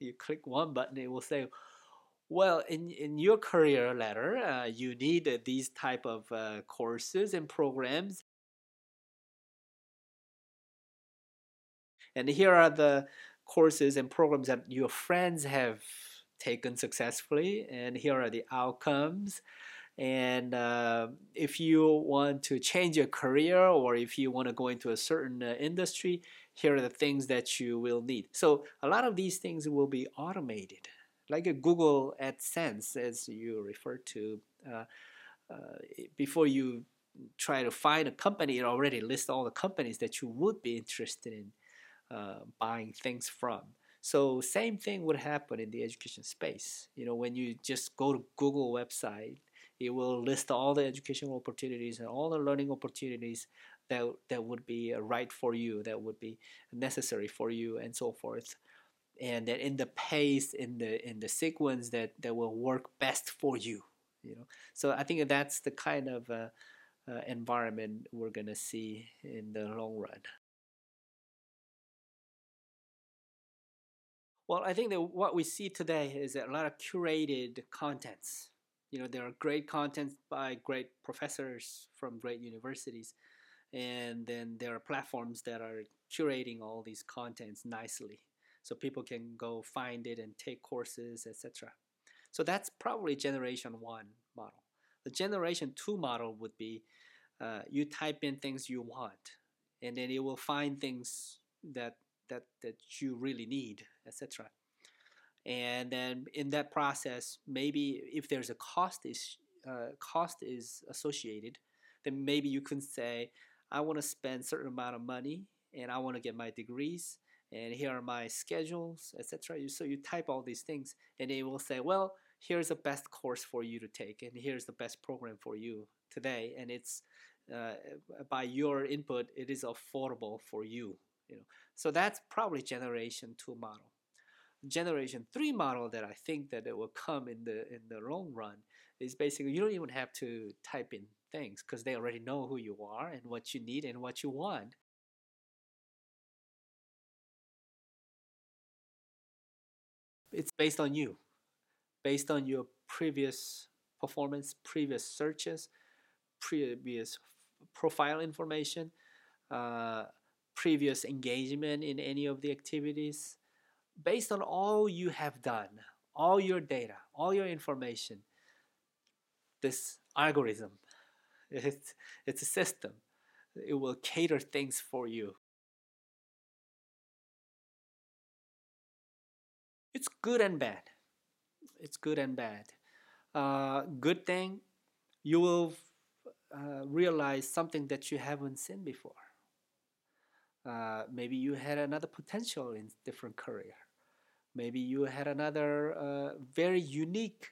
You click one button, it will say, well, in, in your career ladder, uh, you need these type of uh, courses and programs. And here are the courses and programs that your friends have taken successfully, and here are the outcomes. And uh, if you want to change your career or if you want to go into a certain uh, industry, here are the things that you will need. So a lot of these things will be automated, like a Google AdSense, as you refer to. Uh, uh, before you try to find a company, it already lists all the companies that you would be interested in uh, buying things from. So same thing would happen in the education space. You know, when you just go to Google website, it will list all the educational opportunities and all the learning opportunities that that would be uh, right for you, that would be necessary for you, and so forth. And then in the pace, in the in the sequence that that will work best for you. You know, so I think that's the kind of uh, uh, environment we're gonna see in the long run. Well, I think that what we see today is a lot of curated contents. You know, there are great contents by great professors from great universities, and then there are platforms that are curating all these contents nicely, so people can go find it and take courses, etc. So that's probably generation one model. The generation two model would be uh, you type in things you want, and then it will find things that that that you really need, etc. And then in that process, maybe if there's a cost is uh, cost is associated, then maybe you can say, I want to spend certain amount of money and I want to get my degrees and here are my schedules, etc. So you type all these things and it will say, well, here's the best course for you to take and here's the best program for you today. And it's uh, by your input it is affordable for you you know. So that's probably generation 2 model generation 3 model that i think that it will come in the in the long run is basically you don't even have to type in things because they already know who you are and what you need and what you want. It's based on you based on your previous performance previous searches previous profile information uh, previous engagement in any of the activities, based on all you have done, all your data, all your information, this algorithm, it's, it's a system. It will cater things for you. It's good and bad. It's good and bad. Uh, good thing, you will uh, realize something that you haven't seen before uh, maybe you had another potential in different career. Maybe you had another uh, very unique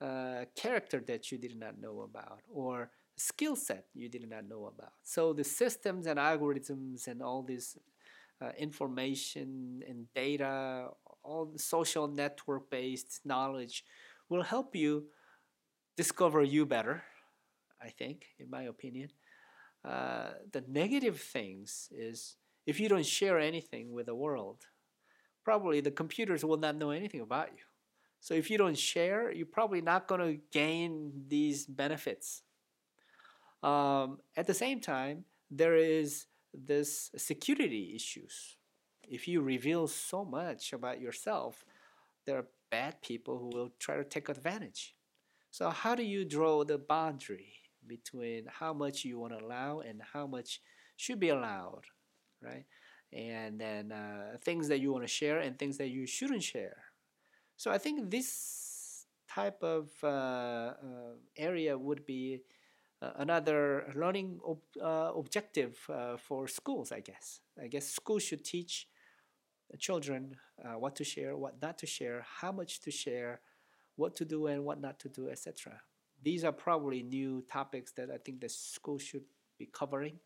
uh, character that you did not know about, or skill set you did not know about. So the systems and algorithms and all this uh, information and data, all the social network based knowledge will help you discover you better, I think, in my opinion. Uh, the negative things is if you don't share anything with the world, probably the computers will not know anything about you. So if you don't share, you're probably not going to gain these benefits. Um, at the same time, there is this security issues. If you reveal so much about yourself, there are bad people who will try to take advantage. So how do you draw the boundary between how much you want to allow and how much should be allowed? Right? And then uh, things that you want to share and things that you shouldn't share. So I think this type of uh, uh, area would be uh, another learning ob uh, objective for schools, I guess. I guess schools should teach children what to share, what not to share, how much to share, what to do and what not to do, etc. These are probably new topics that I think the school should be covering